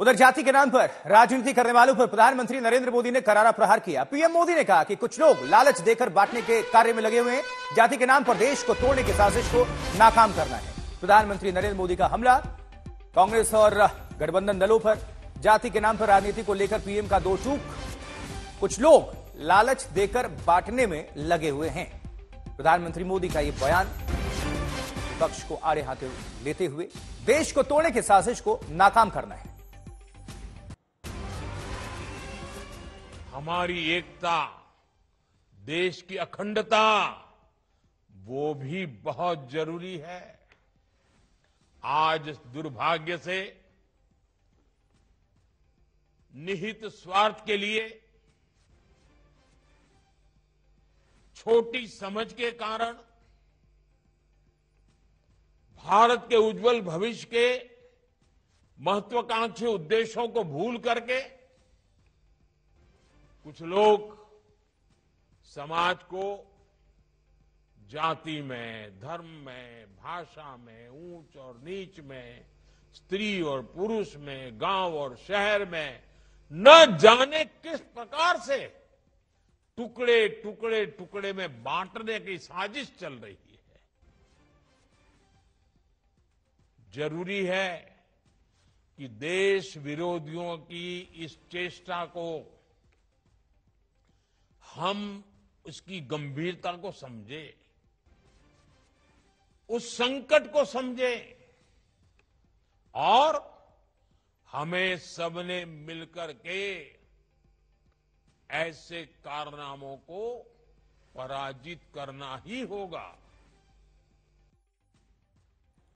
उधर जाति के नाम पर राजनीति करने वालों पर प्रधानमंत्री नरेंद्र मोदी ने करारा प्रहार किया। पीएम मोदी ने कहा कि कुछ लोग लालच देकर बांटने के कार्य में लगे हुए हैं। जाति के नाम पर देश को तोड़ने की साजिश को नाकाम करना है। प्रधानमंत्री नरेंद्र मोदी का हमला, कांग्रेस और गठबंधन दलों पर, जाति के नाम पर राजनीति को लेकर पीएम का दो चूक। कुछ लोग लालच देकर बांटने में लगे हुए हैं। प्रधानमंत्री मोदी का यह बयान पक्ष को आड़े हाथे लेते हुए, देश को तोड़ने की साजिश को नाकाम करना है। हमारी एकता, देश की अखंडता, वो भी बहुत ज़रूरी है। आज दुर्भाग्य से, निहित स्वार्थ के लिए, छोटी समझ के कारण, भारत के उज्जवल भविष्य के महत्वाकांक्षी उद्देश्यों को भूल करके कुछ लोग समाज को जाति में, धर्म में, भाषा में, ऊंच और नीच में, स्त्री और पुरुष में, गाँव और शहर में, न जाने किस प्रकार से टुकड़े टुकड़े टुकड़े में बांटने की साजिश चल रही है। ज़रूरी है कि देश विरोधियों की इस चेष्टा को हम उसकी गंभीरता को समझे, उस संकट को समझे, और हमें सबने मिलकर के ऐसे कारनामों को पराजित करना ही होगा।